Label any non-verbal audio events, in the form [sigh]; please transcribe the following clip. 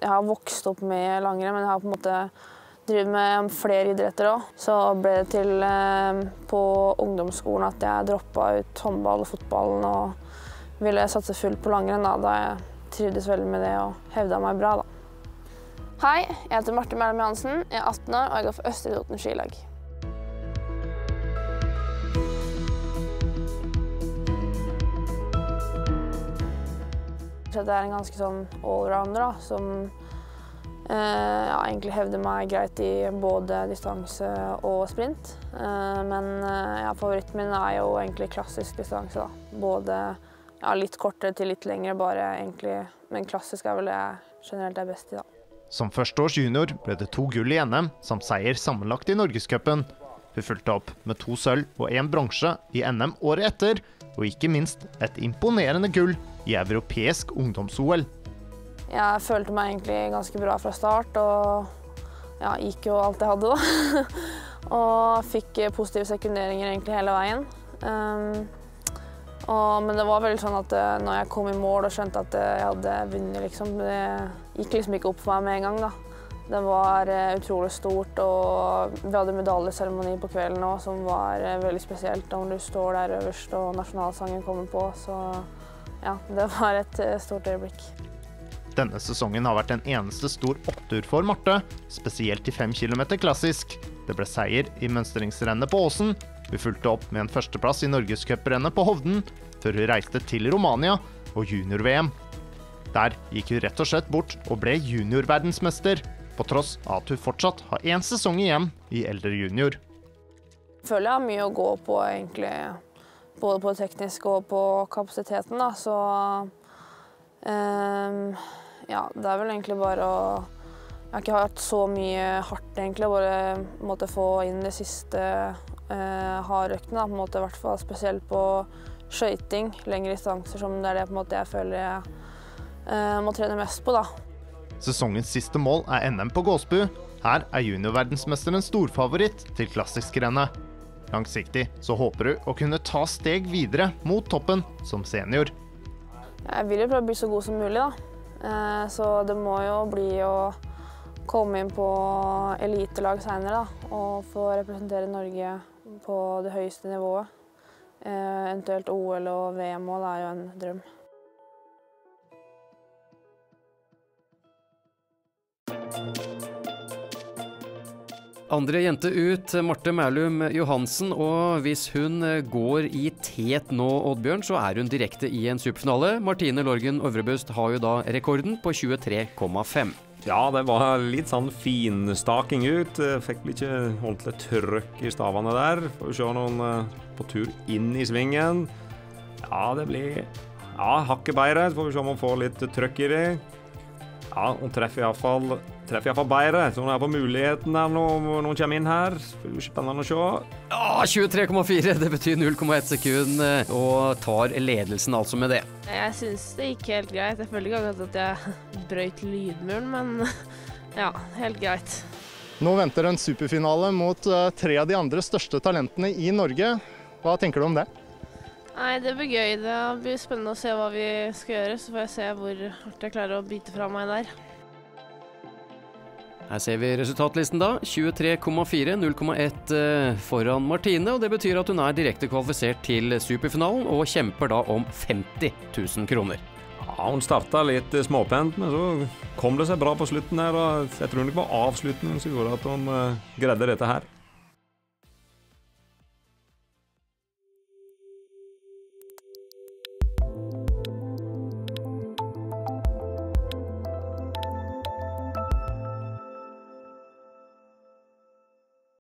Jeg har vokst opp med langrenn, men jeg har på en måte drevet med flere idretter òg. Så ble det til eh, på ungdomsskolen at jeg droppa ut håndball og fotballen og ville satse fullt på langrenn, da, da jeg trivdes veldig med det og hevda meg bra. da. Hei, jeg heter Marte Mælum Johansen, jeg er 18 år og jeg går for Østre Toten skilag. Så er en ganske sånn allrounder da, som eh, ja, egentlig hevder meg greit i både distanse og sprint. Eh, men eh, ja, favoritten min er jo egentlig klassisk distanse. da. Både ja, litt kortere til litt lengre, bare egentlig. Men klassisk er vel det jeg generelt er best i, da. Som førsteårs junior ble det to gull i NM, samt seier sammenlagt i Norgescupen. Hun fulgte opp med to sølv og én bronse i NM året etter, og ikke minst et imponerende gull i europeisk ungdoms-OL. Jeg følte meg egentlig ganske bra fra start og ja, gikk jo alt jeg hadde, da. [laughs] og fikk positive sekunderinger egentlig hele veien. Um, og, men det var veldig sånn at uh, når jeg kom i mål og skjønte at uh, jeg hadde vunnet, liksom, det gikk liksom ikke opp for meg med en gang. da. Det var uh, utrolig stort, og vi hadde medaljeseremoni på kvelden òg, som var veldig spesielt. om du står der øverst og nasjonalsangen kommer på, så ja, det var et stort øyeblikk. Denne sesongen har vært en eneste stor opptur for Marte, spesielt i 5 km klassisk. Det ble seier i mønstringsrennet på Åsen. Hun fulgte opp med en førsteplass i norgescuprennet på Hovden, før hun reiste til Romania og junior-VM. Der gikk hun rett og slett bort og ble juniorverdensmester, på tross av at hun fortsatt har én sesong igjen i eldre junior. Jeg føler jeg har mye å gå på, egentlig. Både på det tekniske og på kapasiteten. Da. Så um, ja, det er vel egentlig bare å Jeg har ikke hatt så mye hardt, egentlig. Bare måtte få inn de siste uh, hardøktene. På en måte, I hvert fall spesielt på skøyting, lengre distanser, som det er det måte jeg føler jeg uh, må trene mest på. da. Sesongens siste mål er NM på Gåsbu. Her er juniorverdensmesteren storfavoritt til klassiskrennet. Langsiktig så håper hun å kunne ta steg videre mot toppen som senior. Jeg vil jo prøve å bli så god som mulig, da. Eh, så det må jo bli å komme inn på elitelag seinere, da. Og få representere Norge på det høyeste nivået. Eh, eventuelt OL og VM-mål er jo en drøm. Andre jente ut, Marte Mælum Johansen. Og hvis hun går i tet nå, Oddbjørn, så er hun direkte i en superfinale. Martine Lorgen Øvrebust har jo da rekorden på 23,5. Ja, det var litt sånn finstaking ut. Fikk vel ikke ordentlig trøkk i stavene der. Får vi se noen eh, på tur inn i svingen. Ja, det blir ja, hakket bedre. Får vi se om hun får litt trøkk i det. Ja, hun treffer iallfall treffer iallfall bedre. Så hun er på muligheten når nå, noen kommer inn her. Spennende å se. Ja, 23,4. Det betyr 0,1 sekund, eh, og tar ledelsen altså med det. Jeg syns det gikk helt greit. Jeg føler ikke akkurat at jeg [laughs] brøyt lydmuren, men [laughs] ja, helt greit. Nå venter en superfinale mot eh, tre av de andre største talentene i Norge. Hva tenker du om det? Nei, Det blir gøy. Det blir spennende å se hva vi skal gjøre. Så får jeg se hvor hardt jeg klarer å bite fra meg der. Her ser vi resultatlisten, da. 23,4, 0,1 eh, foran Martine. og Det betyr at hun er direkte kvalifisert til superfinalen, og kjemper da om 50 000 kroner. Ja, Hun starta litt småpent, men så kom det seg bra på slutten her. og Jeg tror det var avslutningen som gjorde at hun uh, greide dette her.